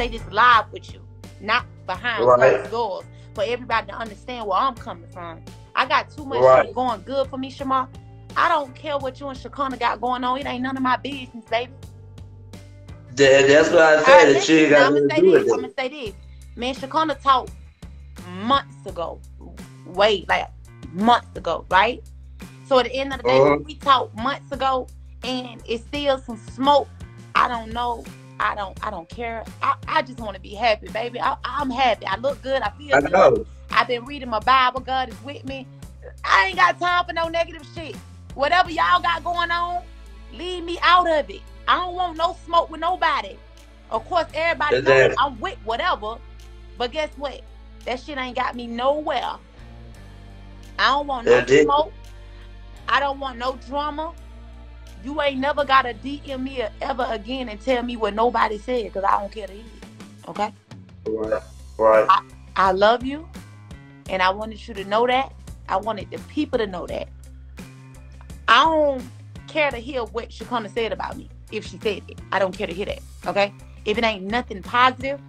say this live with you, not behind Right. closed doors, for everybody to understand where I'm coming from. I got too much Right. going good for me, Shamar. I don't care what you and Shakana got going on. It ain't none of my business, baby. That, that's what I said. right, that she ain't listen, got I'm gonna to say do this. with I'm gonna say this. Man, Shakana talked months ago. Wait, like months ago, right? So at the end of the day, Uh-huh. we talked months ago, and it's still some smoke. I don't know. I don't. I don't care. I, I just want to be happy, baby. I, I'm happy. I look good. I feel I good. I've been reading my Bible. God is with me. I ain't got time for no negative shit. Whatever y'all got going on, leave me out of it. I don't want no smoke with nobody. Of course, everybody knows Exactly. I'm with whatever. But guess what? That shit ain't got me nowhere. I don't want no That's it. smoke. I don't want no drama. You ain't never gotta DM me ever again and tell me what nobody said because I don't care to hear it. Okay? Right. Right. I love you, and I wanted you to know that. I wanted the people to know that. I don't care to hear what Shakana said about me if she said it. I don't care to hear that. Okay? If it ain't nothing positive,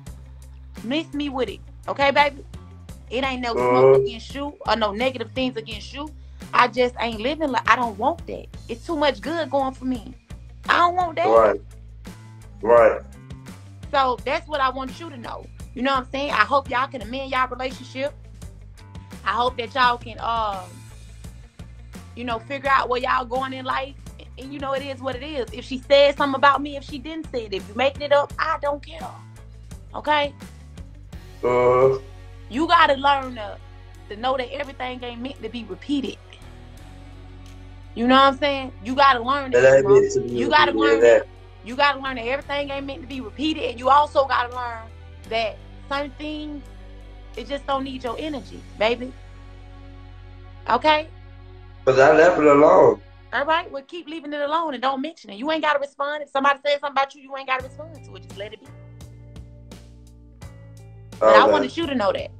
miss me with it. Okay, baby? It ain't no smoke Mhm. against you or no negative things against you. I just ain't living like I don't want that. It's too much good going for me. I don't want that. Right. Right. So that's what I want you to know. You know what I'm saying? I hope y'all can amend y'all relationship. I hope that y'all can um you know figure out where y'all going in life. And, and you know it is what it is. If she said something about me, if she didn't say it, if you making it up, I don't care. Okay? Uh, You gotta learn to, to know that everything ain't meant to be repeated. You know what I'm saying? You gotta learn that. that ain't Shimon. to be You gotta learn that. You gotta learn that everything ain't meant to be repeated, and you also gotta learn that certain things it just don't need your energy, baby. Okay? But I left it alone. All right, well keep leaving it alone and don't mention it. You ain't gotta respond. If somebody says something about you, you ain't gotta respond to it. Just let it be. But I wanted you to know that.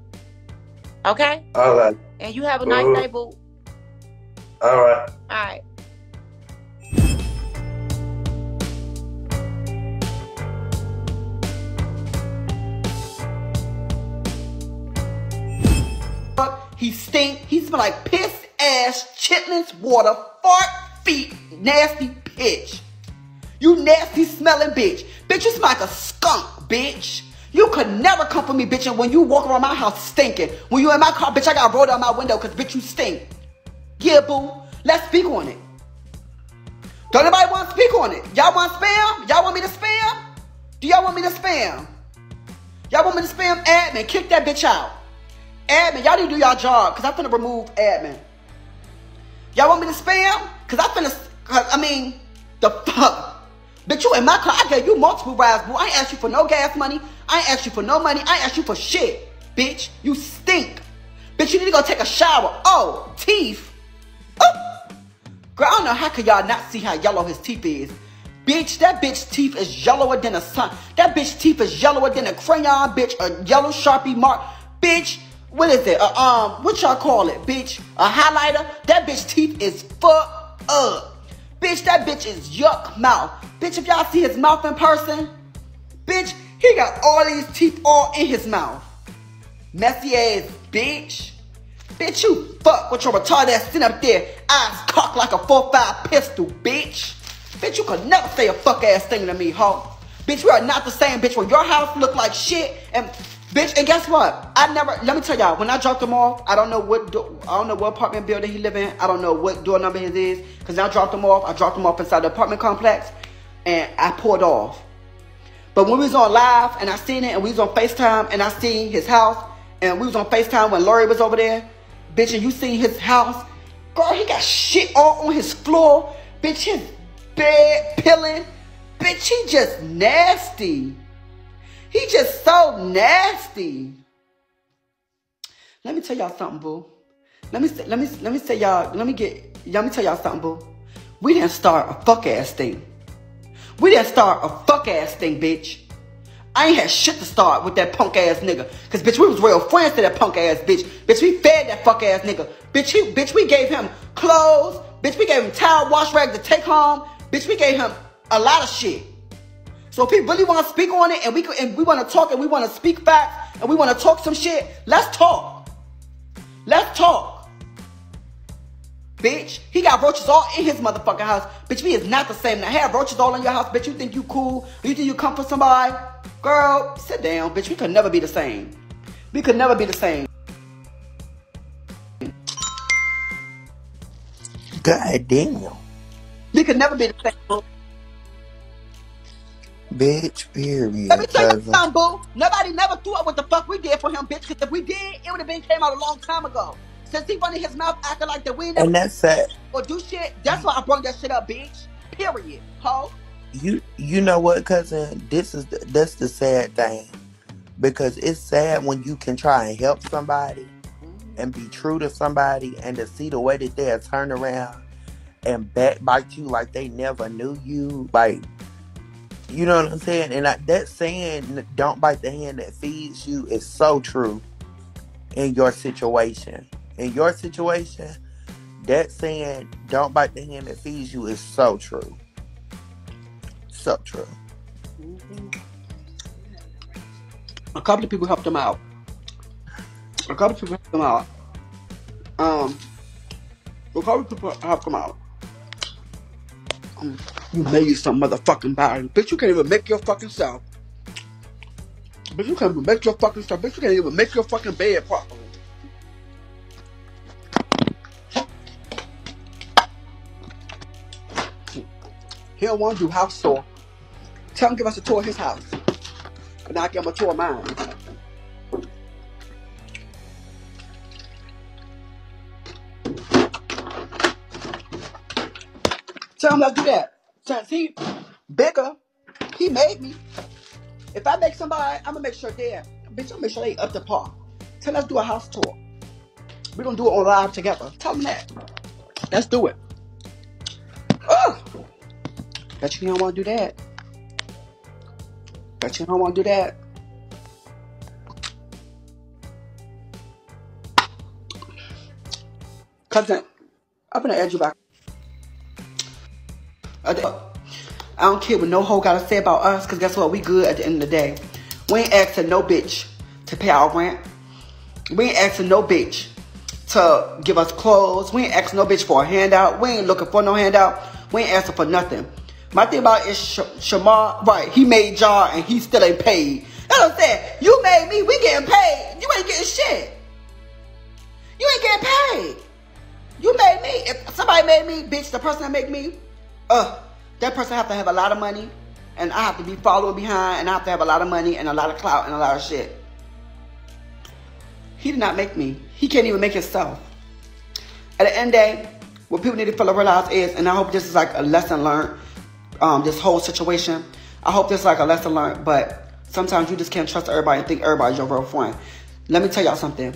Okay? All right. And you have a nice day, boo. All right. All right. He stink. He smell like piss, ass, chitlins, water, fart, feet, nasty bitch. You nasty smelling bitch. Bitch, you smell like a skunk, bitch. You could never come for me, bitch, and when you walk around my house stinking. When you in my car, bitch, I got rolled out my window because bitch, you stink. Yeah, boo. Let's speak on it. Don't nobody want to speak on it. Y'all want spam? Y'all want me to spam? Do y'all want me to spam? Y'all want me to spam admin? Kick that bitch out. Admin, y'all need to do y'all job because I'm finna remove admin. Y'all want me to spam? Because I finna, cause, I mean, the fuck? Bitch, you in my car. I gave you multiple rides, boo. I ain't asked you for no gas money. I ain't asked you for no money. I ain't asked you for shit. Bitch, you stink. Bitch, you need to go take a shower. Oh, teeth. Girl, I don't know how can y'all not see how yellow his teeth is. Bitch, that bitch teeth is yellower than a sun. That bitch teeth is yellower than a crayon, bitch. A yellow sharpie mark. Bitch, what is it? Uh, um, what y'all call it, bitch? A highlighter? That bitch teeth is fucked up. Bitch, that bitch is yuck mouth. Bitch, if y'all see his mouth in person, bitch, he got all these teeth all in his mouth. Messy ass bitch. Bitch, you fuck with your retarded ass sitting up there, eyes cocked like a 4-5 pistol, bitch. Bitch, you could never say a fuck ass thing to me, ho. Bitch, we are not the same, bitch. When your house look like shit, and bitch, and guess what? I never. Let me tell y'all. When I dropped him off, I don't know what. Do, I don't know what apartment building he live in. I don't know what door number his is. Cause I dropped him off. I dropped him off inside the apartment complex, and I pulled off. But when we was on live and I seen it and we was on FaceTime and I seen his house and we was on FaceTime when Laurie was over there, bitch, and you seen his house, girl, he got shit all on his floor. Bitch, his bed peeling. Bitch, he just nasty. He just so nasty. Let me tell y'all something, boo. Let me let me let me say y'all, let me get let me tell y'all something, boo. We didn't start a fuck ass thing. We didn't start a fuck ass thing, bitch. I ain't had shit to start with that punk ass nigga. Cause bitch, we was real friends to that punk ass bitch. Bitch, we fed that fuck ass nigga. Bitch, he, bitch, we gave him clothes. Bitch, we gave him towel wash rag to take home. Bitch, we gave him a lot of shit. So if people really want to speak on it and we and we want to talk and we want to speak facts and we want to talk some shit, let's talk. Let's talk. Bitch, he got roaches all in his motherfucking house. Bitch, me is not the same. Now have roaches all in your house, bitch. You think you cool? You think you come for somebody? Girl, sit down, bitch. We could never be the same. We could never be the same. God damn. We could never be the same. Bitch, period. Let me tell you cousin. something, boo. Nobody never threw up what the fuck we did for him, bitch. Because if we did, it would have been came out a long time ago. Since he running his mouth acting like the we And that's sad. or do shit, that's why I brought that shit up, bitch. Period. Ho. You you know what, cousin? This is the, that's the sad thing. Because it's sad when you can try and help somebody mm-hmm. and be true to somebody and to see the way that they'll turn around and backbite you like they never knew you. Like you know what I'm saying? And I, that saying, "Don't bite the hand that feeds you," is so true in your situation. In your situation, that saying, "Don't bite the hand that feeds you," is so true. So true. A couple of people helped him out. A couple of people helped him out. Um, a couple of people helped him out. Um, you made some motherfucking body. Bitch, you can't even make your fucking self. Bitch, you can't even make your fucking self. Bitch, you can't even make your fucking bed properly. He don't want to do house tour. Tell him give us a tour of his house. And I'll give him a tour of mine. Tell him let's do that. Since he bigger, he made me. If I make somebody, I'm gonna make sure they're bitch, I'm make sure they up to par. Tell us do a house tour. We're gonna do it on live together. Tell them that. Let's do it. Ugh. Bet you don't wanna do that. Bet you don't wanna do that. Cousin, I'm gonna add you back. I don't care what no hoe gotta say about us, cause guess what? We good at the end of the day. We ain't asking no bitch to pay our rent. We ain't asking no bitch to give us clothes. We ain't asking no bitch for a handout. We ain't looking for no handout. We ain't asking for nothing. My thing about it is Sh- Shamar, right? He made y'all and he still ain't paid. That's what I'm saying. You made me, we getting paid. You ain't getting shit. You ain't getting paid. You made me. If somebody made me, bitch, the person that made me, uh, that person have to have a lot of money, and I have to be following behind, and I have to have a lot of money and a lot of clout and a lot of shit. He did not make me. He can't even make himself. At the end day, what people need to feel realize is, and I hope this is like a lesson learned, um, this whole situation. I hope this is like a lesson learned, but sometimes you just can't trust everybody and think everybody's your real friend. Let me tell y'all something.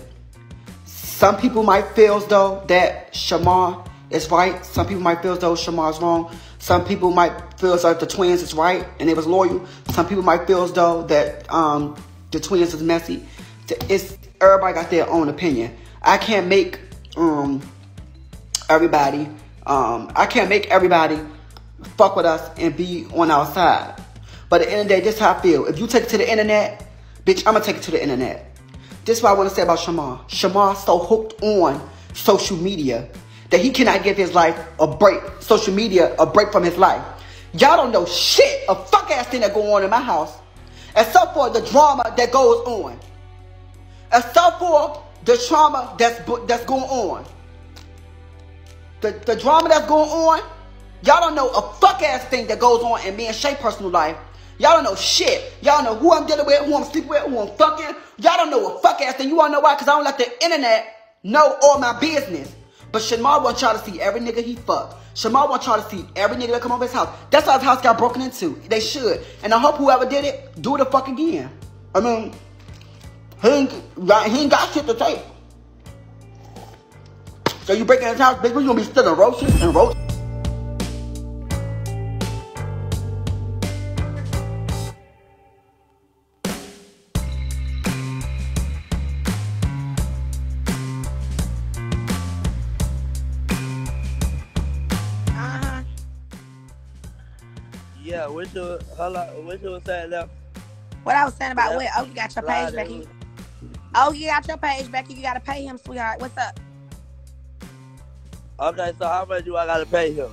Some people might feel as though that Shamar is right. Some people might feel as though Shamar's wrong. Some people might feel as though the twins is right and they was loyal. Some people might feel as though that um, the twins is messy. It's everybody got their own opinion. I can't make um, everybody. Um, I can't make everybody fuck with us and be on our side. But at the end of the day, this is how I feel. If you take it to the internet, bitch, I'm gonna take it to the internet. This is what I want to say about Shamar. Shamar so hooked on social media that he cannot give his life a break. Social media a break from his life. Y'all don't know shit a fuck ass thing that go on in my house, except for the drama that goes on, except for the trauma that's that's going on. The the drama that's going on. Y'all don't know a fuck ass thing that goes on in me and Shay personal life. Y'all don't know shit. Y'all know who I'm dealing with, who I'm sleeping with, who I'm fucking. Y'all don't know a fuck ass thing. You wanna know why? Cause I don't let the internet know all my business. But Shamar want y'all to see every nigga he fuck. Shamar want y'all to see every nigga that come over his house. That's how his house got broken into. They should. And I hope whoever did it, do it the fuck again. I mean, he ain't, he ain't got shit to take. So you break breaking his house, bitch, we gonna be stealing roaches and roaches. You hold you was saying now? What I was saying about what? Oh, you got your page back. You, oh, you got your page back. You gotta pay him, sweetheart. What's up? Okay, so how much do I gotta pay him?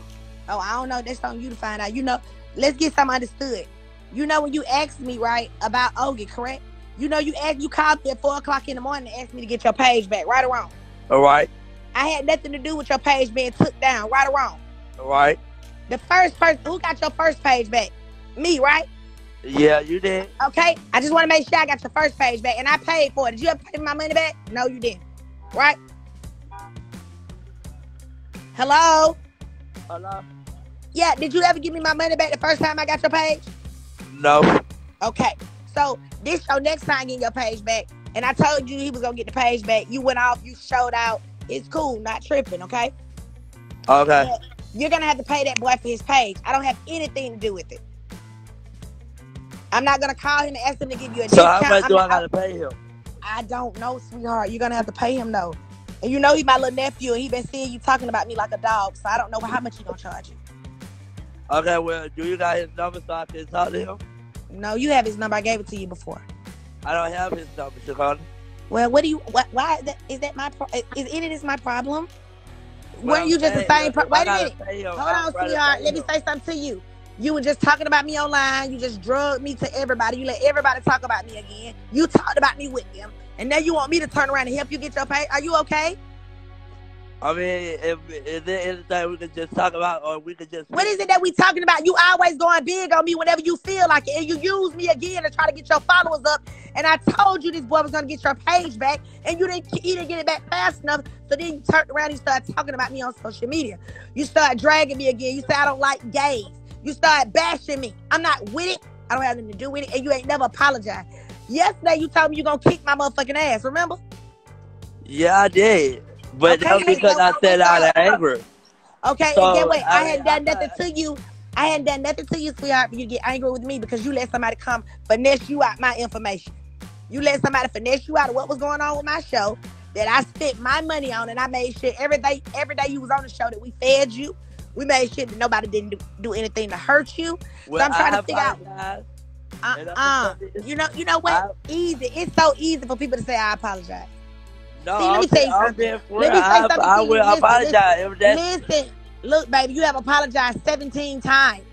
Oh, I don't know. That's on you to find out. You know, let's get something understood. You know when you asked me right about Ogie, correct? You know you asked you called me at four o'clock in the morning and asked me to get your page back, right or wrong? All right, I had nothing to do with your page being took down, right or wrong? all right. The first person who got your first page back, me, right? Yeah, you did. Okay. I just want to make sure I got your first page back, and I paid for it. Did you ever pay my money back? No, you didn't. Right? Hello. Hello? Yeah. Did you ever give me my money back the first time I got your page? No. Okay. So this your next time getting your page back. And I told you he was gonna get the page back. You went off, you showed out. It's cool, not tripping, okay? Okay. But You're gonna have to pay that boy for his page. I don't have anything to do with it. I'm not gonna call him and ask him to give you a So how much do I gotta pay him? I don't know, sweetheart. You're gonna have to pay him though. And you know he my little nephew and he been seeing you talking about me like a dog. So I don't know how much he gonna charge you. Okay, well, do you got his number so I can talk to him? No, you have his number. I gave it to you before. I don't have his number, Shakana. Well, what do you? What? Why is that? Is that my? Pro- is any of this my problem? Weren't you just the same? look, Pro- if I Wait a minute. Hold on, sweetheart. Let me say something to you. You were just talking about me online. You just drugged me to everybody. You let everybody talk about me again. You talked about me with them, and now you want me to turn around and help you get your pay. Are you okay? I mean, if, is there anything we could just talk about, or we could just What is it that we talking about? You always going big on me whenever you feel like it, and you use me again to try to get your followers up. And I told you this boy was gonna get your page back, and you didn't. You didn't get it back fast enough. So then you turned around and you started talking about me on social media. You start dragging me again. You say I don't like gays. You start bashing me. I'm not with it. I don't have nothing to do with it, and you ain't never apologized. Yesterday you told me you gonna kick my motherfucking ass. Remember? Yeah, I did, but Okay, that's because I said out of anger. Okay, So, and get what? I, I- hadn't done nothing to you. I hadn't done nothing to you, sweetheart, for you to get angry with me because you let somebody come finesse you out my information. You let somebody finesse you out of what was going on with my show that I spent my money on, and I made sure every day, every day you was on the show that we fed you. We made sure that nobody didn't do, do anything to hurt you. Well, I'm trying I to figure out- Uh, And uh you- You know, you know what? I- easy. It's so easy for people to say I apologize. No, See, let me tell something. Let me say I, something I you. will Listen, apologize that's Listen, look, baby, you have apologized 17 times.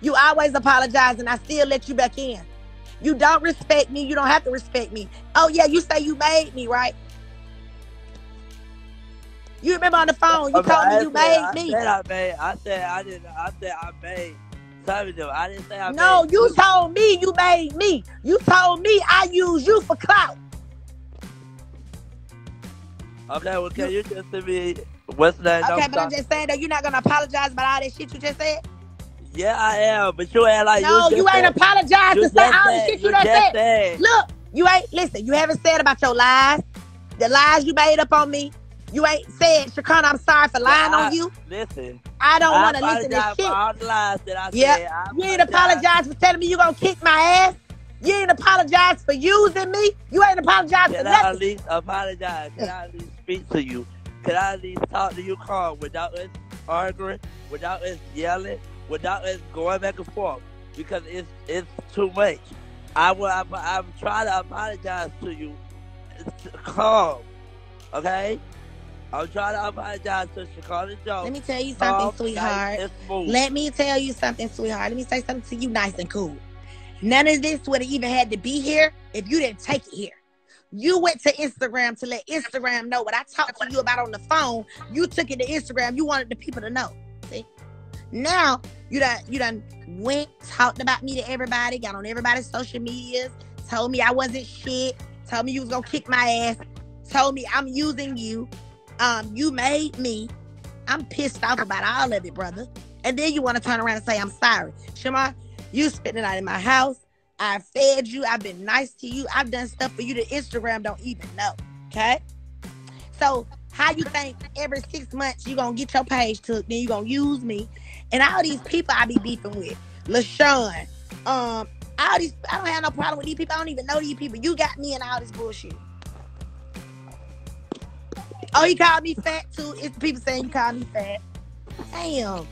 You always apologize, and I still let you back in. You don't respect me. You don't have to respect me. Oh, yeah, you say you made me, right? You remember on the phone, you Okay, told me I you made I me. said I made. I said I didn't. I said I made. Some of them. I didn't say I No, made. you told me you made me. You told me I use you for clout. Okay, well, can you just send me what's that? Okay, but I'm just saying, that you're not going to apologize about all that shit you just said? Yeah, I am, but you ain't like no, you. you, ain't said- apologized to say all the shit you You done said. said. Look, you ain't listen. You haven't said about your lies, the lies you made up on me. You ain't said, Shakana, I'm sorry for lying I- on you. Listen, I don't want to listen to shit. for all the lies that I Yeah, said. I You ain't apologize for telling me you gonna kick my ass. You ain't apologize for using me. You ain't apologize for Can I at least apologize? Can I at least speak to you? Can I at least talk to you calm without us arguing, without us yelling, without us going back and forth? Because it's it's too much. I will. I'm, I'm trying to apologize to you. It's calm, okay? I'm trying to apologize to Chicago Joe. Let me tell you Calm, something, sweetheart. nice. Let me tell you something, sweetheart. Let me say something to you nice and cool. None of this would have even had to be here if you didn't take it here. You went to Instagram to let Instagram know what I talked to you about on the phone. You took it to Instagram. You wanted the people to know. See? Now you done you done went, talked about me to everybody, got on everybody's social medias, told me I wasn't shit, told me you was gonna kick my ass, told me I'm using you. Um, you made me. I'm pissed off about all of it, brother. And then you want to turn around and say, I'm sorry. Shema, you spent the night in my house. I fed you. I've been nice to you. I've done stuff for you that Instagram don't even know. Okay? So how you think every six months you gonna get your page took, then you gonna use me. And all these people I be beefing with. LaShawn. Um, all these I don't have no problem with these people. I don't even know these people. You got me in all this bullshit. Oh, he called me fat too. It's people saying you called me fat. Damn.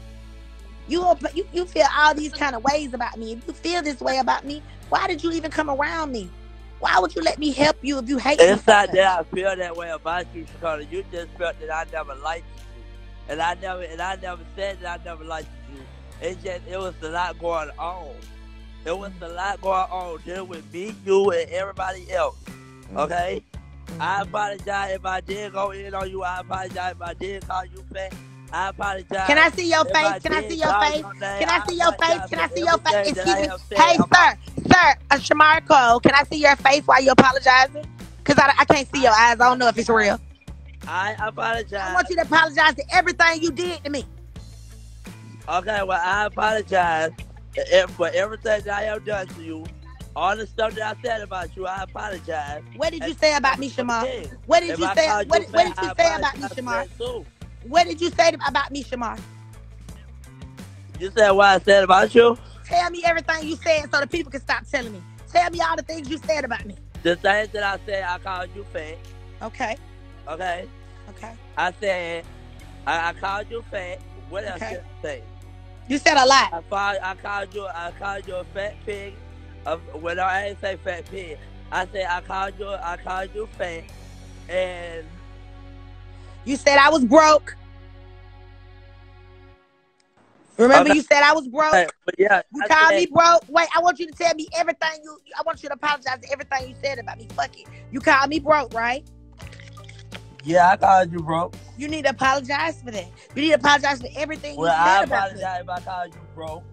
You, you you feel all these kind of ways about me. If you feel this way about me, why did you even come around me? Why would you let me help you if you hate me? It's not that I feel that way about you, Shakana. You just felt that I never liked you, and I never and I never said that I never liked you. It just it was a lot going on. It was a lot going on dealing with me, you, and everybody else. Mm. Okay. I apologize if I did go in on you. I apologize if I did call you fat. I apologize. Can I see your if I face? Can I see your face? Can I see your face? Can I see your face? everything that I Excuse me. Hey, sir, sir, uh, Shamar Cole, can I see your face while you're apologizing? Cause I, I can't see your eyes. I don't know if it's real. I apologize. I want you to apologize to everything you did to me. Okay, well, I apologize for everything that I have done to you. All the stuff that I said about you, I apologize. What did you say about me, Shamar? What did if you I say? What, you what did you I say about me, Shamar? What did you say about me, Shamar? You said what I said about you? Tell me everything you said so the people can stop telling me. Tell me all the things you said about me. The things that I said, I called you fat. Okay. Okay, Okay. I said I, I called you fat. What else Okay. did I say? You said a lot. I called, I called you, I called you a fat pig. Uh, well, no, I didn't say fat pig. I said I called you, I called you fat, and You said I was broke. Remember, you said I was broke. But yeah, You I called said- me broke. Wait, I want you to tell me everything you. I want you to apologize to everything you said about me. Fuck it. You called me broke, right? Yeah, I called you broke. You need to apologize for that. You need to apologize for everything Well, you I said about me. Well, I apologize if I called you broke.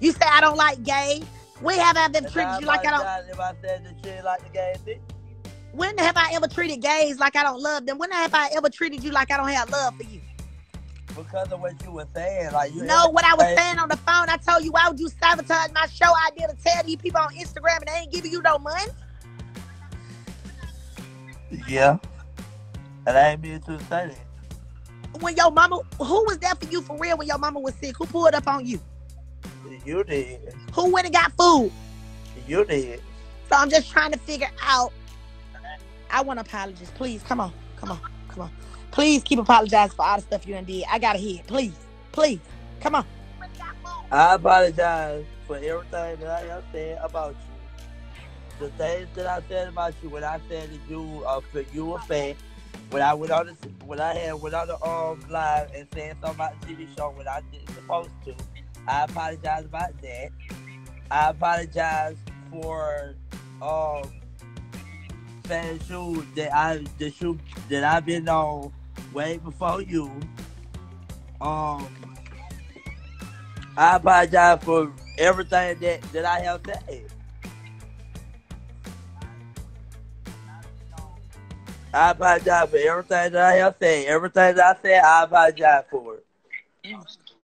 You say I don't like gays. We have I And treated you like I don't? if I said that you didn't like the gay thing. When have I ever treated gays like I don't love them? When have I ever treated you like I don't have love for you? Because of what you were saying, like you. know what I was Hey. saying on the phone, I told you why would you sabotage my show idea to tell these people on Instagram and they ain't giving you no money? Yeah. And I ain't mean to say that. When your mama, who was there for you for real when your mama was sick? Who pulled up on you? You did. Who went and got food? You did. So I'm just trying to figure out. I want apologies. Please, come on, come on, come on. Please keep apologizing for all the stuff you done did. I gotta hear it. Please, please, come on. I apologize for everything that I have said about you. The things that I said about you when I said that you uh, for you were fat. When I went on the when I had went on the um live and said something about the TV show when I didn't supposed to. I apologize about that. I apologize for um saying shoes that I the shoe that I've been on way before you. Um I apologize for everything that, that I have said. I apologize for everything that I have said. Everything that I said, I apologize for it.